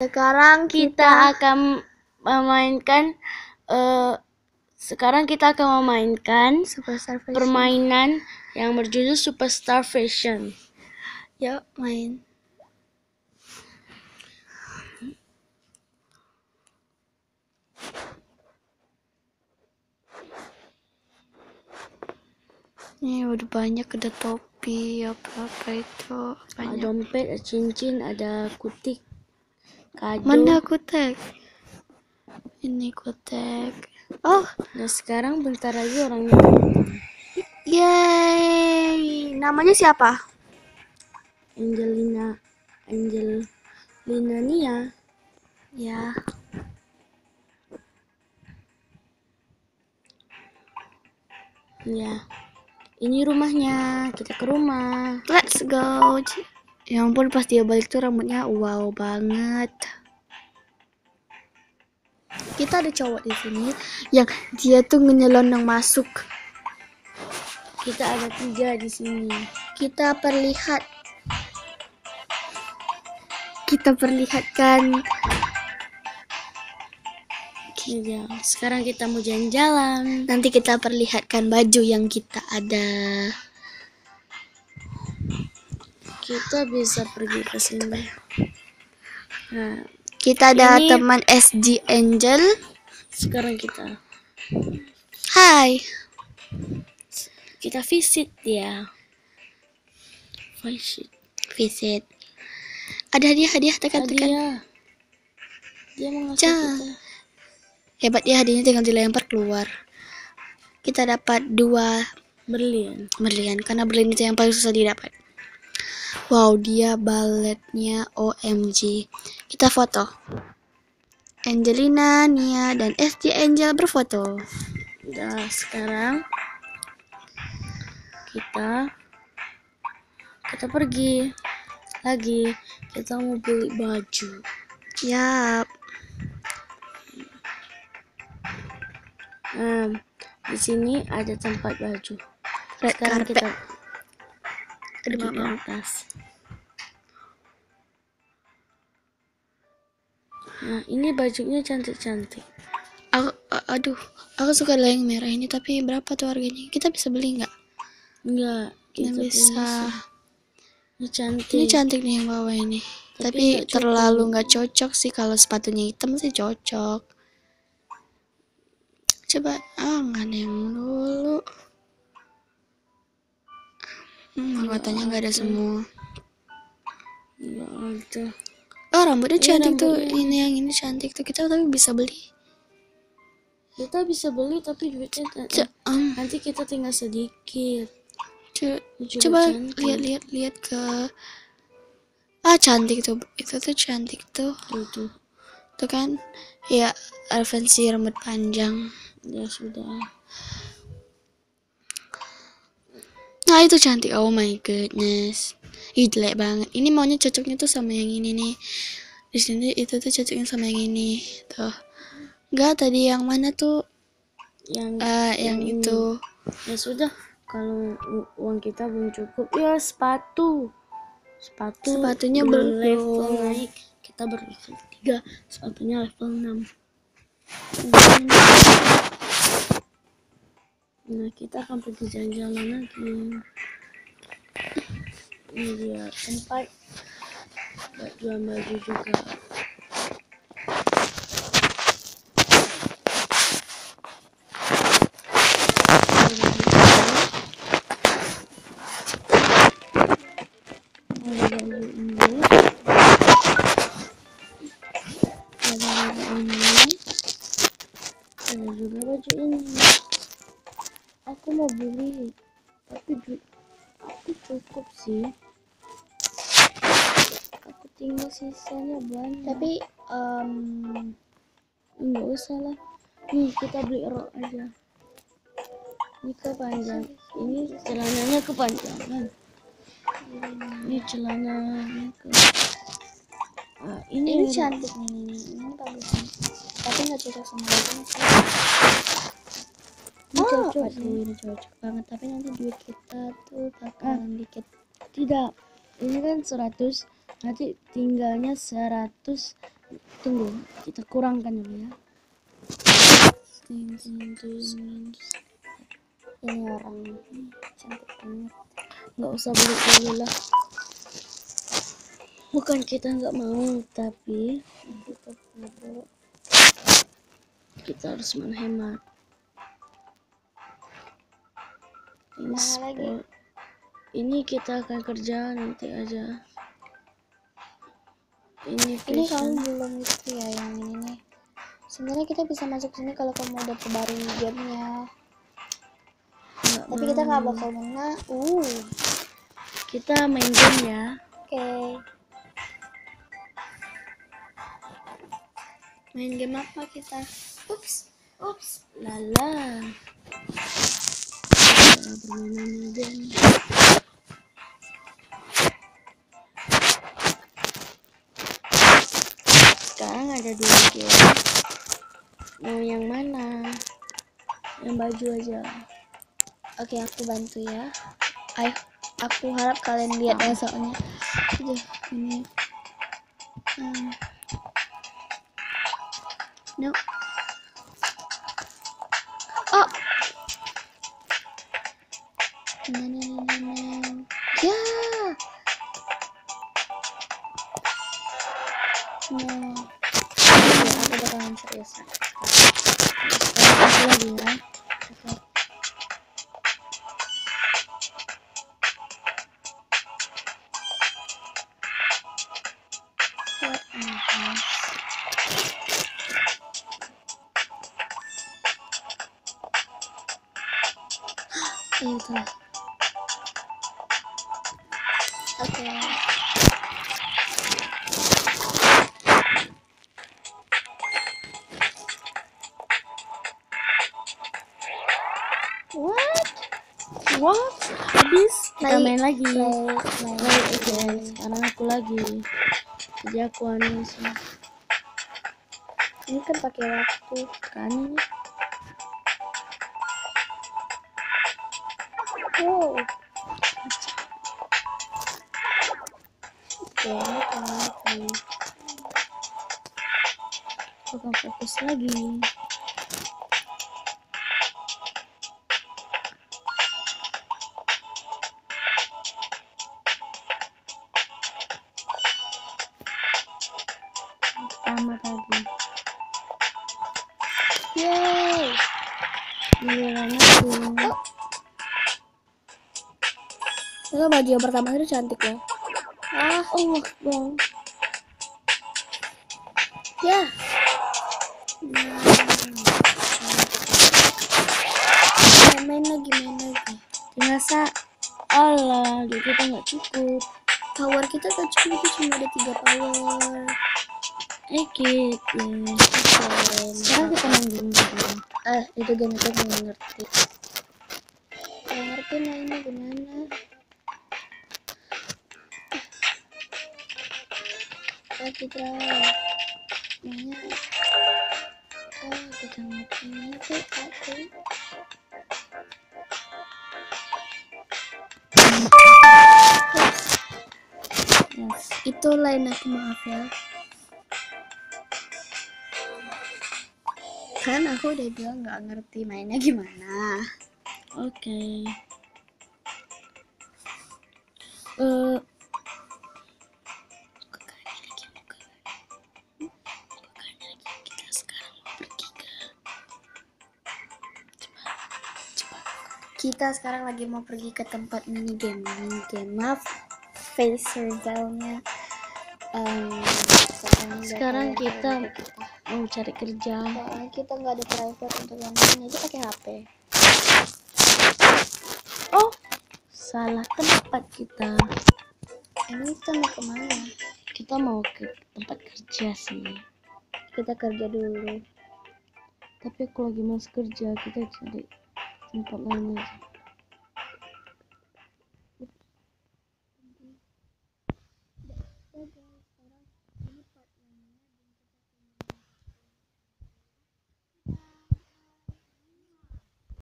Sekarang kita akan memainkan eh, sekarang kita akan memainkan Superstar Fashion. permainan yang berjudul Superstar Fashion. Yuk main. Nih udah banyak ada topi apa apa itu Ada banyak. dompet, ada cincin, ada kutik, kado. Mana kutek? Ini kutek. Oh, Nah sekarang bentar lagi orangnya yeay. Namanya siapa? Angelina, Angelina Nia. Ya. Ya, ini rumahnya. Kita ke rumah. Let's go. Ya ampun pas dia balik tuh rambutnya wow banget. Kita ada cowok di sini yang dia tuh ngenyelonong masuk. Kita ada tiga di sini. Kita perlihat kita perlihatkan Ya, sekarang kita mau jalan-jalan. nanti kita perlihatkan baju yang kita ada. Kita bisa pergi ke sini. Nah, Kita ada Ini- teman SG Angel. sekarang kita Hai. kita visit dia. Visit. Visit. Ada hadiah-hadiah Ah, tekan-tekan. dia. Dia mau ngasih Ca. kita. Hebat ya hadiahnya tinggal dilempar keluar. Kita dapat dua berlian. berlian karena berlian itu yang paling susah didapat. Wow, dia baletnya OMG. Kita foto. Angelina, Nia, dan SG Angel berfoto. Nah, sekarang kita kita pergi lagi. Kita mau beli baju. Yap. Nah, di sini ada tempat baju. Sekarang kita Pergi ke atas. Nah, ini bajunya cantik-cantik. Aku, aduh, aku suka lah yang merah ini tapi berapa tuh harganya? Kita bisa beli nggak? Enggak, Nggak kita bisa. Ini cantik. Ini cantik nih yang bawah ini. Tapi Tapi, cocok. terlalu nggak cocok sih kalau sepatunya hitam sih cocok. Coba, ah nggak ada yang dulu. Hmm, matanya nggak ada semua. Enggak ada. Oh rambutnya Iya, cantik tuh. rambutnya. Ini yang ini cantik tuh. Kita tapi bisa beli. Kita bisa beli tapi duitnya Co- em, nanti kita tinggal sedikit. Ini juga coba lihat-lihat lihat ke. Ah cantik tuh. Itu tuh cantik tuh. Tuh, tuh. Tuh kan. Ya referensi rambut panjang. Ya sudah. Nah itu cantik. Oh my goodness. Ih jelek banget. Ini maunya cocoknya tuh sama yang ini nih. Di sini itu tuh cocoknya sama yang ini. Tuh. Enggak tadi yang mana tuh? Yang Eh yang ini. itu. ya sudah kalau uang kita belum cukup ya sepatu. Sepatu Sepatunya belum level naik. Kita baru level 3, sepatunya level 6. Nah, kita akan pergi jalan-jalan lagi. Ini dia tempat buat jual baju juga. Ada baju ini. Ada juga baju ini. Aku mau beli, tapi duit aku cukup sih. Aku tinggal sisanya banyak. Tapi em Enggak usah lah. Nih kita beli rok aja. Ini kepanjang. Ini celananya kepanjangan. Ini celananya ke. Ah, ini, ini cantik nih, ini bagus nih. Tapi nggak cocok sama bajunya. Ini Oh, cocok aduh, sih. ini cocok banget. Tapi nanti duit kita tuh bakalan dikit. Tidak. Ini kan 100. Nanti tinggalnya 100 tunggu kita kurangkan dulu ya ini orang cantik banget nggak usah beli dulu lah bukan kita nggak mau tapi kita harus menghemat ini Mana lagi? ini kita akan kerja nanti aja. Ini ini kamu belum itu ya yang ini nih. Sebenarnya kita bisa masuk sini kalau kamu udah perbarui gamenya. Nggak tapi kita nggak bakal menang uh. Kita main game ya. Oke. Main game apa kita? Ups Ups, lala. Sekarang ada dua game. Mau yang mana? Yang baju aja. oke aku bantu ya ayo aku harap kalian lihat ya soalnya aduh ini Hmm. no no ya, aku bakalan serius Sekarang aku What. What? Habis kita main lagi. Play play. again. Sekarang aku lagi. Jadi aku anu. Ini kan pakai waktu. Kan ini. Wow. Oke, ini kan Aku akan fokus lagi. Pertama tadi. Yay! Giliran aku. Itu baju yang pertama itu cantik ya. Ah, Allah bang. ya. Hmm. Main lagi, main lagi. Terasa Allah, duit kita nggak cukup. Power kita kan cuma itu cuma ada tiga power. Ya. Oke. Sekarang kita main game. Ah, itu game itu nggak ngerti. Nggak ngerti mainnya gimana. Ah, kita mainnya. Ah, kita ngerti nanti aku. Yes. Itu lain aku maaf ya. Kan aku udah bilang nggak ngerti mainnya gimana. Oke. Eh, Kita sekarang mau pergi ke Kita sekarang lagi mau pergi ke tempat mini game mini game maaf face reveal-nya Em, sekarang, kita- kita. Mau cari kerja. soalnya kita nggak ada private untuk yang ini aja pakai HP Oh, salah tempat kita. ini kita mau ke mana Kita mau ke tempat kerja sih. kita kerja dulu Tapi aku lagi mas kerja, kita cari tempat lain aja.